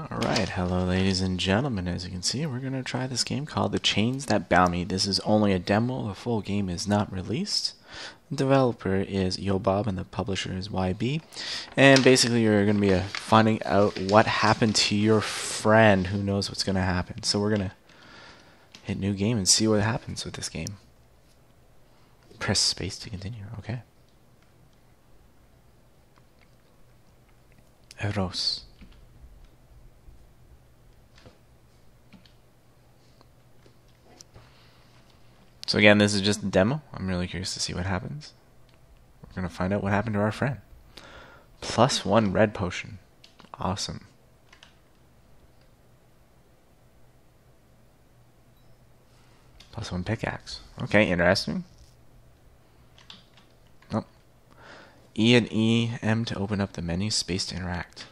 Alright, hello ladies and gentlemen. As you can see, we're going to try this game called The Chains That Bound Me. This is only a demo, the full game is not released. The developer is YoBob and the publisher is YB. And basically you're going to be uh, finding out what happened to your friend who knows what's going to happen. So we're going to hit new game and see what happens with this game. Press space to continue, okay. Eros. So again, this is just a demo. I'm really curious to see what happens. We're going to find out what happened to our friend. Plus one red potion. Awesome. Plus one pickaxe. Okay, interesting. Nope. E and E, M to open up the menu, space to interact.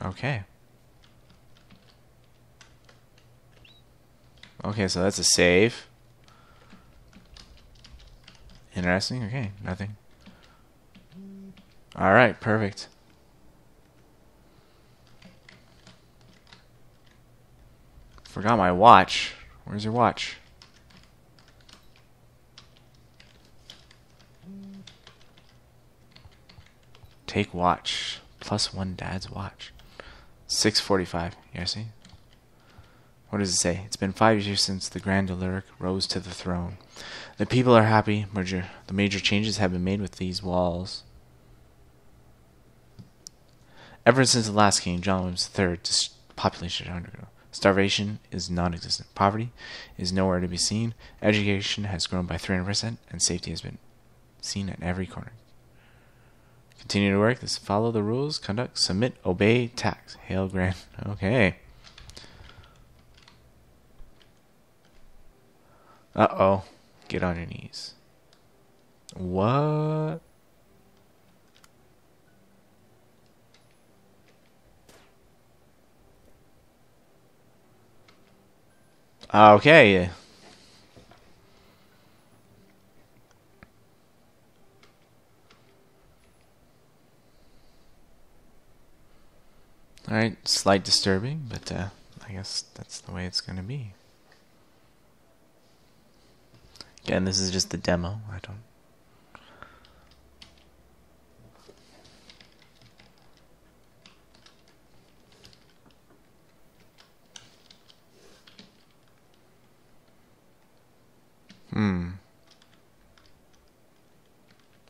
Okay. Okay, so that's a save. Interesting. Okay, nothing. Alright, perfect. Forgot my watch. Where's your watch? Take watch. Plus one dad's watch. 645. You see? What does it say? It's been five years since the Grand Alaric rose to the throne. The people are happy. The major changes have been made with these walls. Ever since the last king, John Williams III, population underground. Starvation is non-existent. Poverty is nowhere to be seen. Education has grown by 300%, and safety has been seen at every corner. Continue to work. Let's follow the rules. Conduct. Submit. Obey. Tax. Hail Grand. Okay. Uh oh. Get on your knees. What? Okay. Alright, slight disturbing, but uh, I guess that's the way it's going to be. Again, this is just the demo. I don't. Hmm.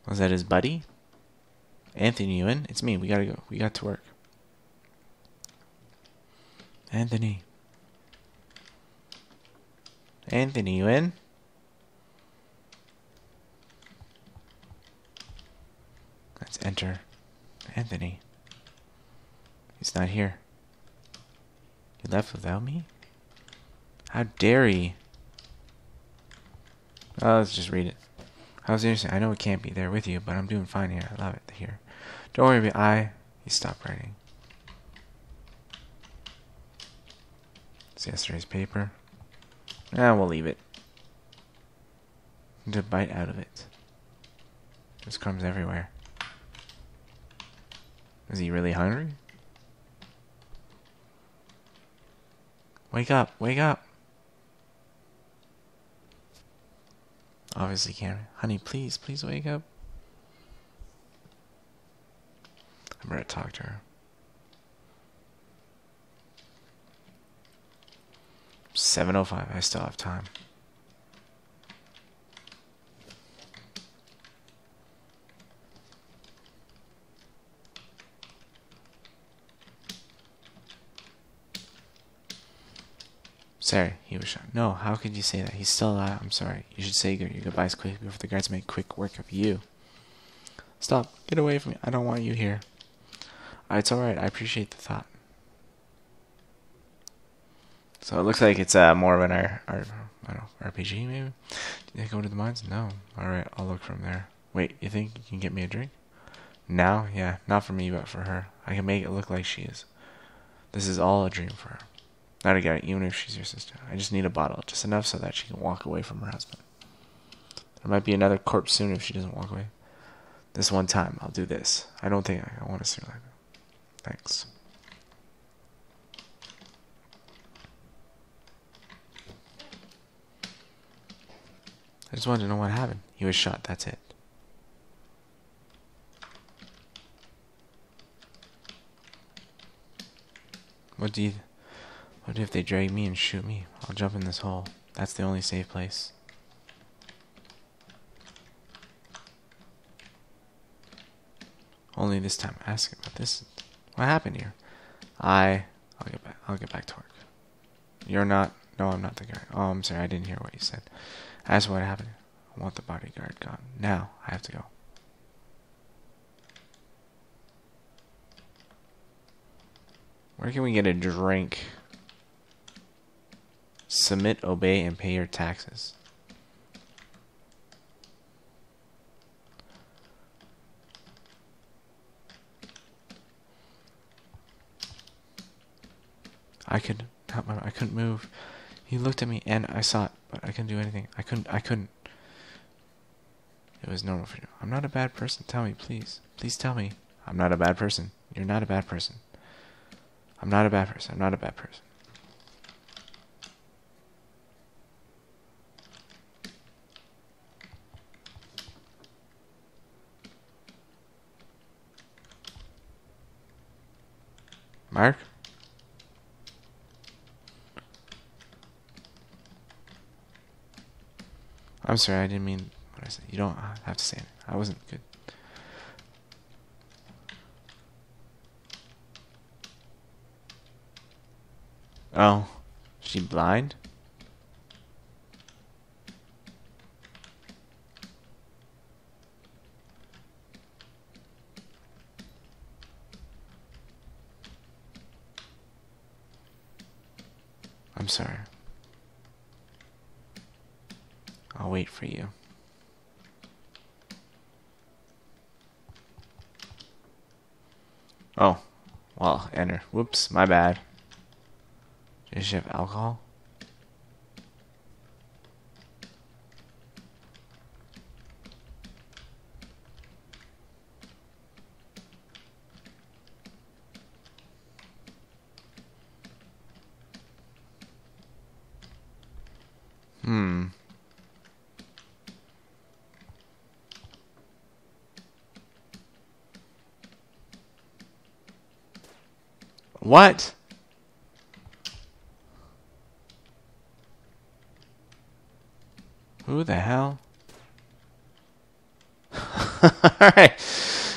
Was that his buddy? Anthony, you in? It's me. We gotta go. We got to work. Anthony. Anthony, you in? Let's enter Anthony. He's not here. He left without me? How dare he? Oh, let's just read it. How's interesting. I know it can't be there with you, but I'm doing fine here. I love it here. Don't worry about I. He stopped writing. It's yesterday's paper. Ah, we'll leave it. To bite out of it. Just crumbs everywhere. Is he really hungry? Wake up, wake up. Obviously can't. Honey, please, please wake up. I'm gonna talk to her. 7.05, I still have time. Sorry, he was shot. No, how could you say that? He's still alive. I'm sorry. You should say your goodbyes quick before the guards make quick work of you. Stop. Get away from me. I don't want you here. Uh, it's alright. I appreciate the thought. So it looks like it's uh, more of an R, R, I don't know, RPG maybe? Did they go to the mines? No. Alright, I'll look from there. Wait, you think you can get me a drink? Now? Yeah, not for me, but for her. I can make it look like she is. This is all a dream for her. Not a guy, even if she's your sister. I just need a bottle, just enough so that she can walk away from her husband. There might be another corpse soon if she doesn't walk away. This one time, I'll do this. I don't think I, I want to see like that. Thanks. I just wanted to know what happened. He was shot. That's it. What do you... What if they drag me and shoot me? I'll jump in this hole. That's the only safe place. Only this time. Ask about this. What happened here? I. I'll get back. I'll get back to work. You're not. No, I'm not the guy. Oh, I'm sorry. I didn't hear what you said. Ask what happened. I want the bodyguard gone. Now I have to go. Where can we get a drink? Submit, obey, and pay your taxes. I couldn't I couldn't move. He looked at me and I saw it, but I couldn't do anything. I couldn't I couldn't. It was normal for you. I'm not a bad person. Tell me, please. Please tell me. I'm not a bad person. You're not a bad person. I'm not a bad person. I'm not a bad person. Mark? I'm sorry, I didn't mean what I said. You don't have to say it. I wasn't good. Oh, she blind? I'm sorry. I'll wait for you. Oh, well, enter. Whoops, my bad. Does she have alcohol? Hmm. What? Who the hell? Alright.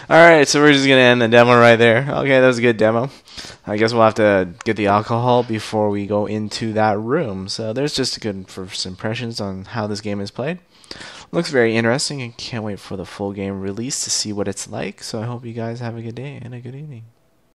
Alright, so we're just going to end the demo right there. Okay, that was a good demo. I guess we'll have to get the alcohol before we go into that room. So there's just a good first impressions on how this game is played. Looks very interesting and can't wait for the full game release to see what it's like. So I hope you guys have a good day and a good evening.